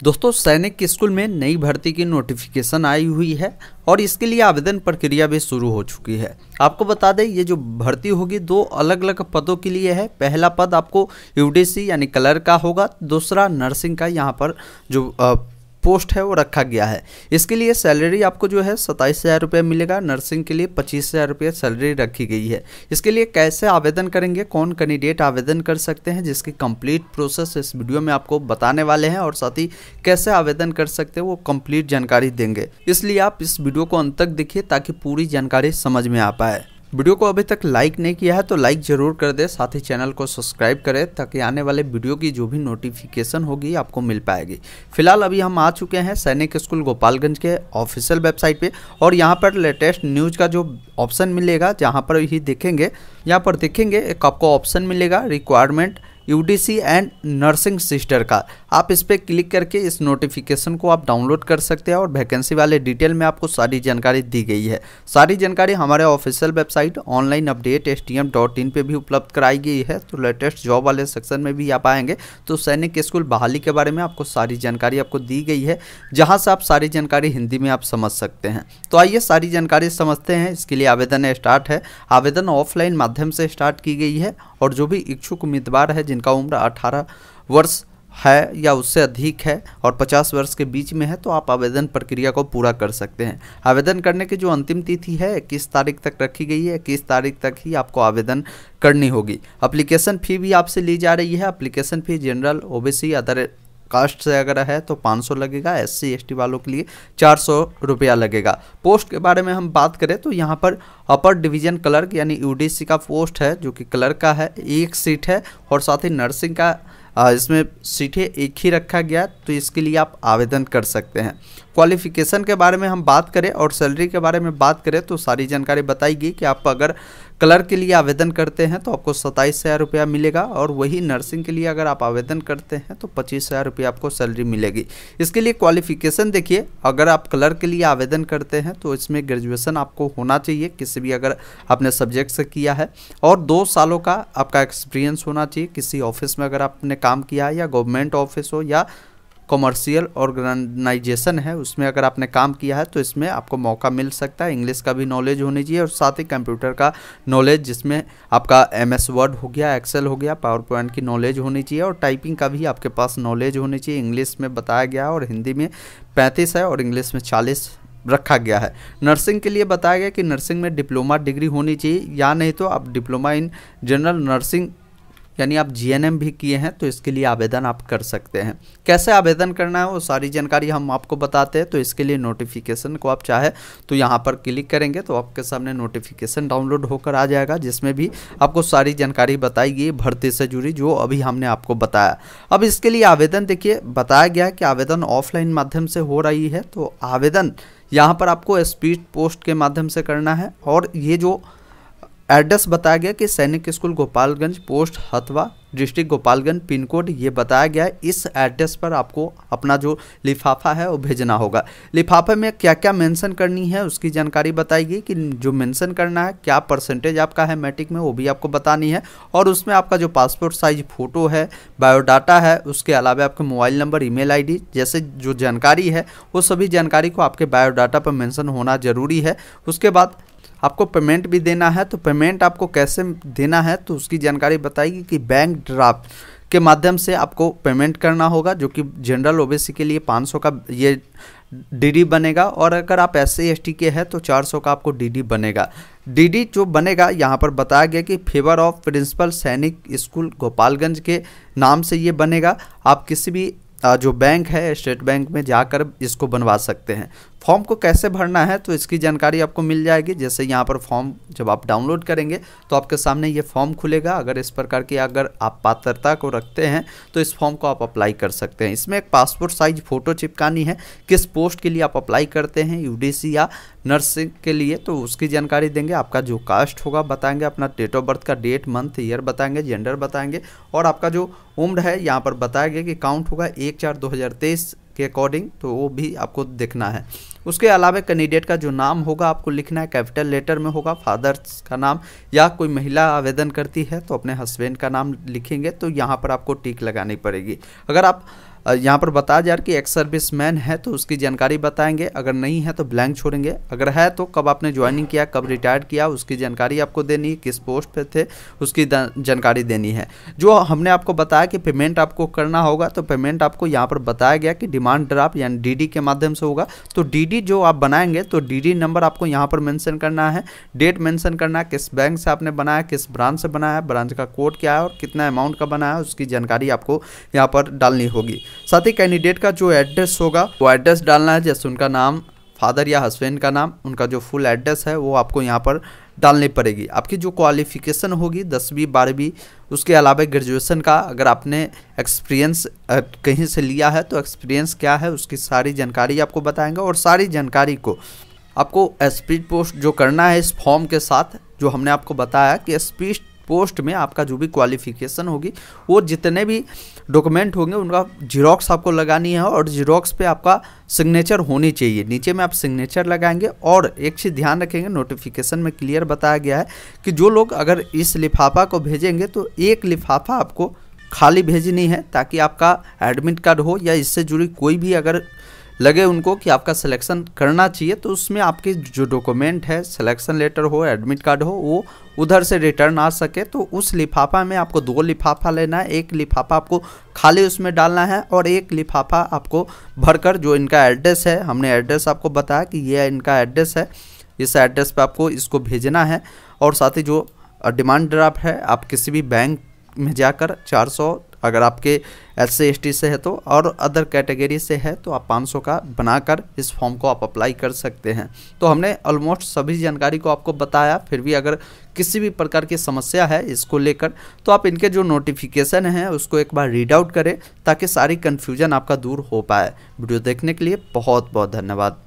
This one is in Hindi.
दोस्तों, सैनिक स्कूल में नई भर्ती की नोटिफिकेशन आई हुई है और इसके लिए आवेदन प्रक्रिया भी शुरू हो चुकी है। आपको बता दें, ये जो भर्ती होगी दो अलग अलग पदों के लिए है। पहला पद आपको यूडीसी यानी कलर का होगा, दूसरा नर्सिंग का, यहाँ पर जो पोस्ट है, वो रखा गया है। इसके लिए सैलरी आपको जो है, सत्ताईस हज़ार रुपये मिलेगा। नर्सिंग के लिए पच्चीस हज़ार रुपये सैलरी रखी गई है। इसके लिए कैसे आवेदन करेंगे, कौन कैंडिडेट आवेदन कर सकते हैं, जिसकी कंप्लीट प्रोसेस इस वीडियो में आपको बताने वाले हैं, और साथ ही कैसे आवेदन कर सकते हैं, वो कंप्लीट जानकारी देंगे। इसलिए आप इस वीडियो को अंत तक देखिए, ताकि पूरी जानकारी समझ में आ पाए। वीडियो को अभी तक लाइक नहीं किया है तो लाइक ज़रूर कर दे। साथ ही चैनल को सब्सक्राइब करें ताकि आने वाले वीडियो की जो भी नोटिफिकेशन होगी आपको मिल पाएगी। फ़िलहाल अभी हम आ चुके हैं सैनिक स्कूल गोपालगंज के ऑफिशियल वेबसाइट पे और यहाँ पर लेटेस्ट न्यूज़ का जो ऑप्शन मिलेगा, जहाँ पर ही देखेंगे। यहाँ पर देखेंगे एक आपको ऑप्शन मिलेगा requirement UDC and nursing sister का आप इस पर क्लिक करके इस नोटिफिकेशन को आप डाउनलोड कर सकते हैं और वैकेंसी वाले डिटेल में आपको सारी जानकारी दी गई है। सारी जानकारी हमारे official website online update S T M dot in पर भी उपलब्ध कराई गई है। तो लेटेस्ट जॉब वाले सेक्शन में भी आप आएँगे। तो सैनिक स्कूल बहाली के बारे में आपको सारी जानकारी आपको दी गई है, जहाँ से आप सारी जानकारी हिंदी में आप समझ सकते हैं। तो आइए सारी जानकारी समझते हैं। इसके लिए आवेदन स्टार्ट है। आवेदन ऑफलाइन माध्यम से स्टार्ट की गई है और जो भी इच्छुक उम्मीदवार है जिनका उम्र 18 वर्ष है या उससे अधिक है और 50 वर्ष के बीच में है तो आप आवेदन प्रक्रिया को पूरा कर सकते हैं। आवेदन करने की जो अंतिम तिथि है किस तारीख तक रखी गई है। किस तारीख तक ही आपको आवेदन करनी होगी। अप्लीकेशन फ़ी भी आपसे ली जा रही है। Application fee general OBC other caste से अगर है तो 500 लगेगा एस सी वालों के लिए चार सौ रुपया लगेगा। पोस्ट के बारे में हम बात करें तो यहाँ पर अपर डिवीज़न क्लर्क यानी यूडीसी का पोस्ट है, जो कि क्लर्क का है, एक सीट है और साथ ही नर्सिंग का इसमें सीटें एक ही रखा गया तो इसके लिए आप आवेदन कर सकते हैं। क्वालिफिकेशन के बारे में हम बात करें और सैलरी के बारे में बात करें तो सारी जानकारी बताई गई कि आप अगर क्लर्क के लिए आवेदन करते हैं तो आपको सत्ताईस हज़ार रुपया मिलेगा और वही नर्सिंग के लिए अगर आप आवेदन करते हैं तो पच्चीस हज़ार रुपया आपको सैलरी मिलेगी। इसके लिए क्वालिफिकेशन देखिए, अगर आप क्लर्क के लिए आवेदन करते हैं तो इसमें ग्रेजुएसन आपको होना चाहिए, किसी भी अगर आपने सब्जेक्ट से किया है। और दो सालों का आपका एक्सपीरियंस होना चाहिए, किसी ऑफ़िस में अगर आपने काम किया है या गवर्नमेंट ऑफ़िस हो या कॉमर्शियल ऑर्गेनाइजेशन है, उसमें अगर आपने काम किया है तो इसमें आपको मौका मिल सकता है। इंग्लिश का भी नॉलेज होनी चाहिए और साथ ही कंप्यूटर का नॉलेज जिसमें आपका एम एस वर्ड हो गया एक्सेल हो गया पावर पॉइंट की नॉलेज होनी चाहिए और टाइपिंग का भी आपके पास नॉलेज होनी चाहिए। इंग्लिश में बताया गया और हिंदी में पैंतीस है और इंग्लिश में चालीस रखा गया है। नर्सिंग के लिए बताया गया कि नर्सिंग में डिप्लोमा डिग्री होनी चाहिए, या नहीं तो आप डिप्लोमा इन जनरल नर्सिंग यानी आप जीएनएम भी किए हैं तो इसके लिए आवेदन आप कर सकते हैं। कैसे आवेदन करना है, वो सारी जानकारी हम आपको बताते हैं तो इसके लिए नोटिफिकेशन को आप चाहे तो यहाँ पर क्लिक करेंगे तो आपके सामने नोटिफिकेशन डाउनलोड होकर आ जाएगा, जिसमें भी आपको सारी जानकारी बताई गई, भर्ती से जुड़ी, जो अभी हमने आपको बताया। अब इसके लिए आवेदन देखिए, बताया गया कि आवेदन ऑफलाइन माध्यम से हो रही है तो आवेदन यहाँ पर आपको स्पीड पोस्ट के माध्यम से करना है, और ये जो एड्रेस बताया गया कि Sainik school Gopalganj post Hathwa district Gopalganj pin code ये बताया गया है। इस एड्रेस पर आपको अपना जो लिफाफा है वो भेजना होगा। लिफाफे में क्या क्या मेंशन करनी है उसकी जानकारी बताएगी कि जो मेंशन करना है, क्या परसेंटेज आपका है मैट्रिक में, वो भी आपको बतानी है। और उसमें आपका जो पासपोर्ट साइज़, फ़ोटो है, बायोडाटा है, उसके अलावा आपके मोबाइल नंबर, ईमेल आईडी जैसे जो जानकारी है, वो सभी जानकारी को आपके बायोडाटा पर मैंसन होना ज़रूरी है। उसके बाद आपको पेमेंट भी देना है तो पेमेंट आपको कैसे देना है तो उसकी जानकारी बताएगी कि बैंक ड्राफ्ट के माध्यम से आपको पेमेंट करना होगा, जो कि जनरल ओबीसी के लिए 500 का ये डीडी बनेगा, और अगर आप एस सी के हैं तो 400 का आपको डीडी बनेगा। डीडी जो बनेगा, यहाँ पर बताया गया कि favour of principal Sainik school Gopalganj के नाम से ये बनेगा। आप किसी भी जो बैंक है, स्टेट बैंक में जाकर इसको बनवा सकते हैं। फॉर्म को कैसे भरना है तो इसकी जानकारी आपको मिल जाएगी। जैसे यहाँ पर फॉर्म जब आप डाउनलोड करेंगे तो आपके सामने ये फॉर्म खुलेगा। अगर इस प्रकार की अगर आप पात्रता को रखते हैं तो इस फॉर्म को आप अप्लाई कर सकते हैं। इसमें एक पासपोर्ट साइज़ फ़ोटो चिपकानी है। किस पोस्ट के लिए आप अप्लाई करते हैं यूडीसी या नर्सिंग के लिए तो उसकी जानकारी देंगे। आपका जो कास्ट होगा, बताएँगे। अपना डेट ऑफ़ बर्थ का डेट, मंथ, ईयर बताएँगे, जेंडर बताएँगे। और आपका जो उम्र है, यहाँ पर बताया गया कि काउंट होगा एक चार दो के अकॉर्डिंग तो वो भी आपको देखना है। उसके अलावा कैंडिडेट का जो नाम होगा आपको लिखना है कैपिटल लेटर में होगा फादर्स का नाम, या कोई महिला आवेदन करती है तो अपने हस्बैंड का नाम लिखेंगे तो यहाँ पर आपको टिक लगानी पड़ेगी। अगर आप यहाँ पर बताया जा रहा कि एक्स सर्विस मैन है तो उसकी जानकारी बताएँगे। अगर नहीं है तो ब्लैंक छोड़ेंगे। अगर है तो कब आपने ज्वाइनिंग किया, कब रिटायर्ड किया, उसकी जानकारी आपको देनी है, किस पोस्ट पे थे, उसकी जानकारी देनी है। जो हमने आपको बताया कि पेमेंट आपको करना होगा तो पेमेंट आपको यहाँ पर बताया गया कि डिमांड ड्राफ्ट यानी डी के माध्यम से होगा। तो डी जो आप बनाएँगे तो डी नंबर आपको यहाँ पर मैंसन करना है। डेट मैंसन करना है, किस बैंक से आपने बनाया, किस ब्रांच से बनाया ब्रांच का कोड क्या है और कितना अमाउंट का बनाया, उसकी जानकारी आपको यहाँ पर डालनी होगी। साथ ही कैंडिडेट का जो एड्रेस होगा, वो एड्रेस डालना है, जैसे उनका नाम फादर या हस्बैंड का नाम, उनका जो फुल एड्रेस है, वो आपको यहाँ पर डालनी पड़ेगी। आपकी जो क्वालिफिकेशन होगी, दसवीं, बारहवीं, उसके अलावा ग्रेजुएशन का, अगर आपने एक्सपीरियंस कहीं से लिया है तो एक्सपीरियंस क्या है, उसकी सारी जानकारी आपको बताएँगे और सारी जानकारी को आपको स्पीड पोस्ट जो करना है इस फॉर्म के साथ, जो हमने आपको बताया कि स्पीड पोस्ट में आपका जो भी क्वालिफिकेशन होगी, वो जितने भी डॉक्यूमेंट होंगे, उनका जीरोक्स आपको लगानी है और जीरोक्स पे आपका सिग्नेचर होनी चाहिए। नीचे में आप सिग्नेचर लगाएँगे और एक चीज़ ध्यान रखेंगे नोटिफिकेशन में क्लियर बताया गया है कि जो लोग अगर इस लिफाफा को भेजेंगे तो एक लिफाफा आपको खाली भेजनी है ताकि आपका एडमिट कार्ड हो या इससे जुड़ी कोई भी अगर लगे उनको कि आपका सिलेक्शन करना चाहिए तो उसमें आपके जो डॉक्यूमेंट है सिलेक्शन लेटर हो एडमिट कार्ड हो, वो उधर से रिटर्न आ सके। तो उस लिफाफा में आपको दो लिफाफा लेना है, एक लिफाफा आपको खाली उसमें डालना है और एक लिफाफा आपको भरकर जो इनका एड्रेस है, हमने एड्रेस आपको बताया कि ये इनका एड्रेस है, इस एड्रेस पर आपको इसको भेजना है। और साथ ही जो डिमांड ड्राफ्ट है, आप किसी भी बैंक में जाकर 400 अगर आपके एस सी एस टी से है तो और अदर कैटेगरी से है तो आप 500 का बनाकर इस फॉर्म को आप अप्लाई कर सकते हैं। तो हमने ऑलमोस्ट सभी जानकारी को आपको बताया, फिर भी अगर किसी भी प्रकार की समस्या है इसको लेकर तो आप इनके जो नोटिफिकेशन है उसको एक बार रीड आउट करें ताकि सारी कन्फ्यूज़न आपका दूर हो पाए। वीडियो देखने के लिए बहुत बहुत धन्यवाद।